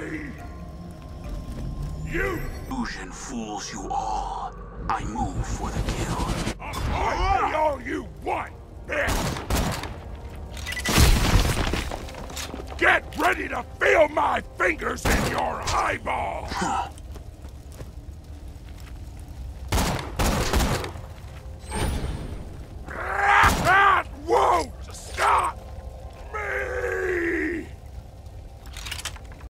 me! You! Illusion fools you all. I move for the kill. I'll all you want, bitch! Get ready to feel my fingers in your eyeball!